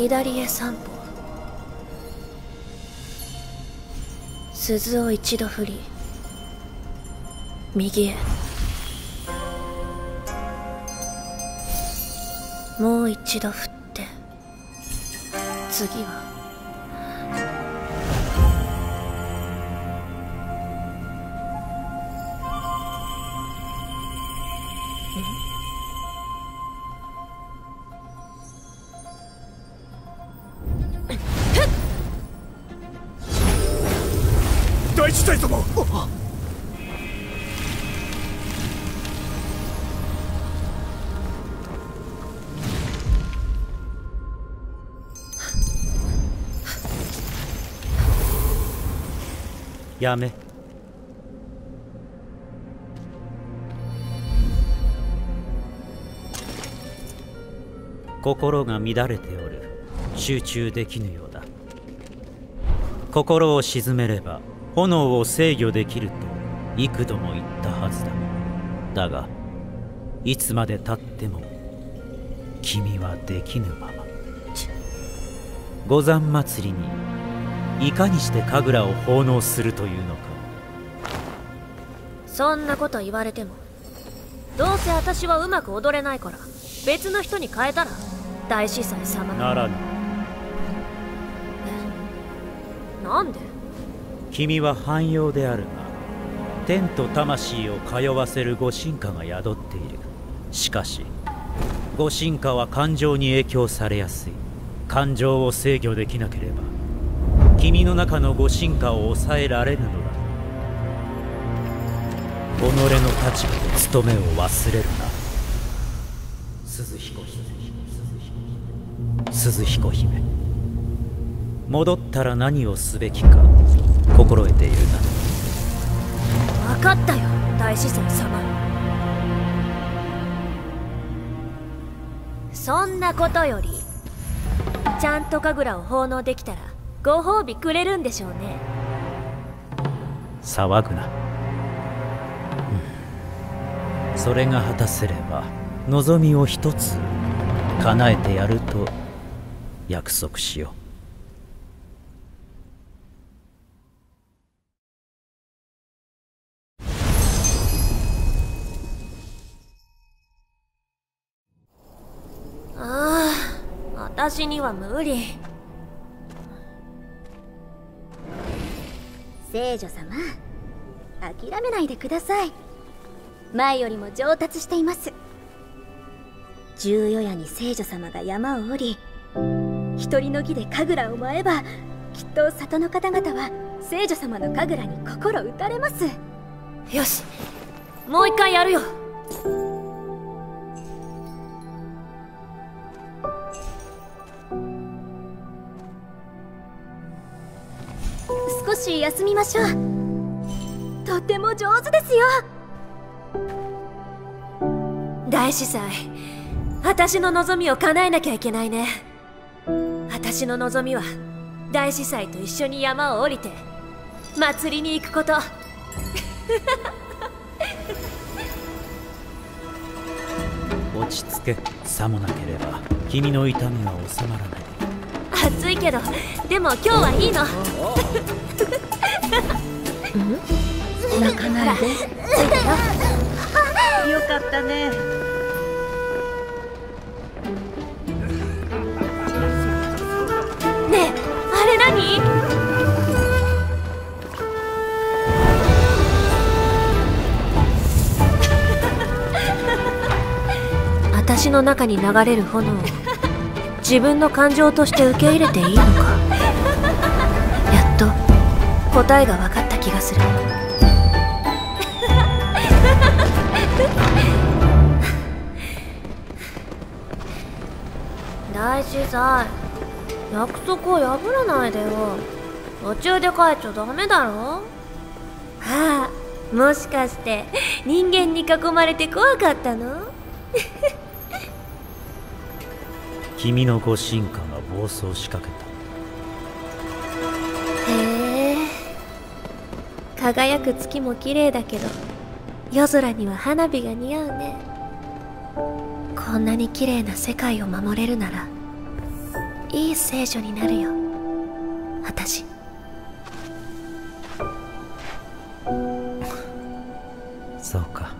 左へ三歩。鈴を一度振り右へ。もう一度振って次は。大事態様やめ。心が乱れておる。集中できぬようだ。心を鎮めれば炎を制御できると幾度も言ったはずだ。だがいつまでたっても君はできぬまま。五山祭りにいかにして神楽を奉納するというのか。そんなこと言われてもどうせ私はうまく踊れないから別の人に変えたら大司祭様ならぬ。なんで？君は汎用であるが天と魂を通わせる御神化が宿っている。しかし御神化は感情に影響されやすい。感情を制御できなければ君の中の御神化を抑えられぬのだ。己の立場で務めを忘れるな。鈴彦姫。鈴彦姫。戻ったら何をすべきか。心得ているな。分かったよ大司祭様。そんなことよりちゃんと神楽を奉納できたらご褒美くれるんでしょうね。騒ぐな、うん、それが果たせれば望みを一つ叶えてやると約束しよう私には無理。聖女様諦めないでください。前よりも上達しています。十夜夜に聖女様が山を降り一人の木で神楽を舞えばきっと里の方々は聖女様の神楽に心打たれます。よしもう一回やるよ。し休みましょう。とても上手ですよ。大司祭私の望みを叶えなきゃいけないね。私の望みは大司祭と一緒に山を降りて祭りに行くこと。落ち着け。さもなければ君の痛みは収まらない。暑いけどでも今日はいいの。泣かないで。ついたよよかったね。ねえあれ何？私の中に流れる炎。を自分の感情として受け入れていいのか？やっと答えが分かった気がする。大司祭約束を破らないでよ。途中で帰っちゃダメだろ？はあもしかして人間に囲まれて怖かったの？君のご神化が暴走しかけた。へえ。輝く月も綺麗だけど夜空には花火が似合うね。こんなに綺麗な世界を守れるならいい聖女になるよ。私。そうか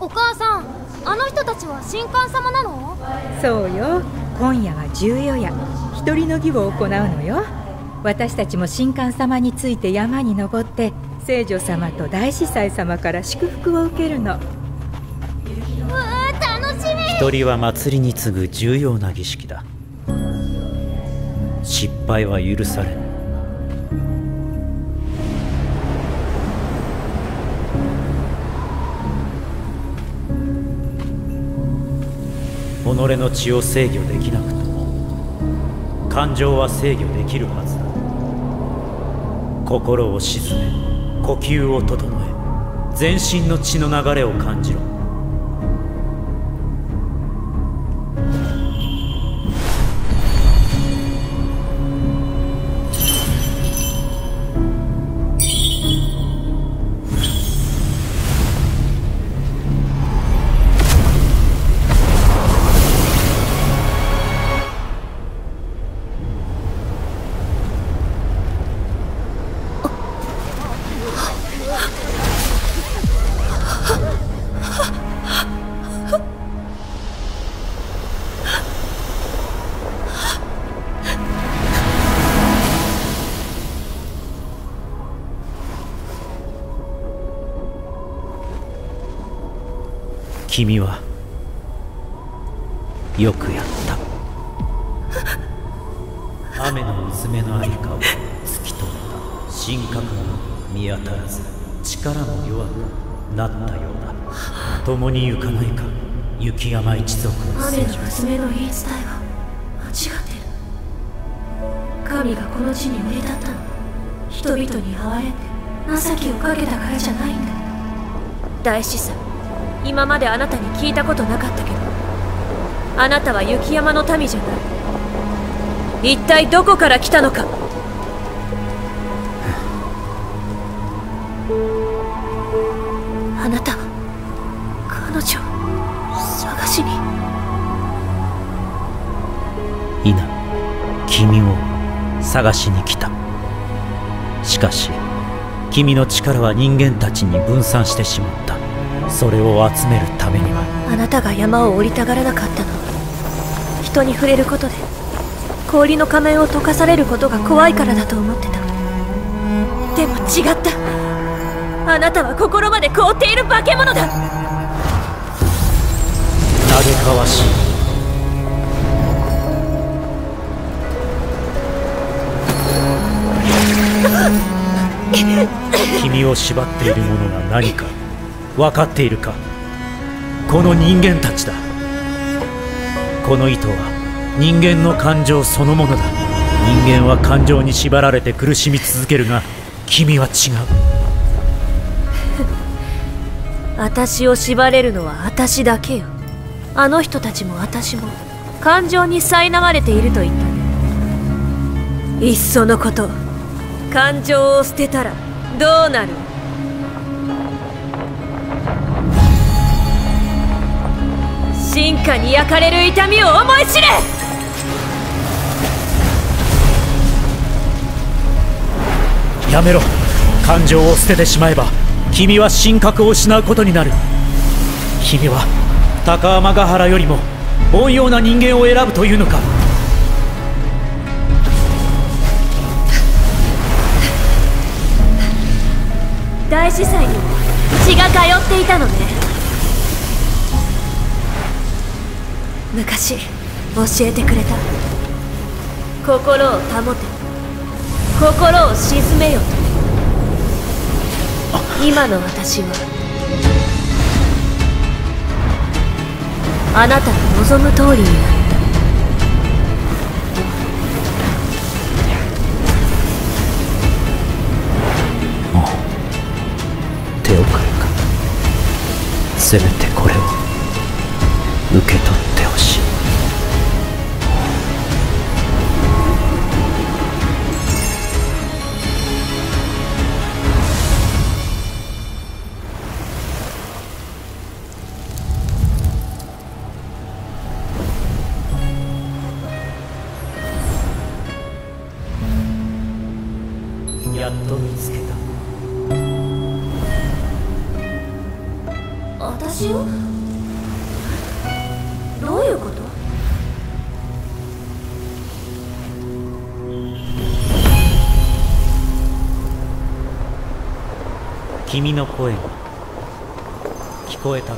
お母さんあの人たちは神官様なの？そうよ。今夜は重夜夜。一人の儀を行うのよ。私たちも神官様について山に登って聖女様と大司祭様から祝福を受けるの。うわー楽しみ。一人は祭りに次ぐ重要な儀式だ。失敗は許されぬ己の血を制御できなくとも感情は制御できるはずだ。心を静め呼吸を整え全身の血の流れを感じろ。君はよくやった。雨の薄めのありかを突き止めた。神格も見当たらず力も弱くなったようだ。共に行かないか。雪山一族の雨の娘の言い伝えは間違ってる神がこの地に降り立ったの。は人々に哀れんで情けをかけたからじゃないんだ。大司祭今まであなたに聞いたことなかったけどあなたは雪山の民じゃない。一体どこから来たのか。あなたは彼女を探しに。いな。君を探しに来た。しかし君の力は人間たちに分散してしまった。それを集めるためにはあなたが山を降りたがらなかったの。は人に触れることで氷の仮面を溶かされることが怖いからだと思ってた。でも違った。あなたは心まで凍っている化け物だ。嘆かわしい。君を縛っているものが何か分かっているか。この人間たちだ。この糸は人間の感情そのものだ。人間は感情に縛られて苦しみ続けるが君は違う。私を縛れるのは私だけよ。あの人たちも私も感情に苛まれていると言った。いっそのこと感情を捨てたらどうなる？進化に焼かれる痛みを思い知れ。やめろ。感情を捨ててしまえば君は神格を失うことになる。君は高天ヶ原よりも凡庸な人間を選ぶというのか。大司祭にも血が通っていたのね昔教えてくれた。心を保て。心を鎮めよ。と今の私はあなたが望む通りになる。手遅れか。せめて。私を？どういうこと？君の声が聞こえた。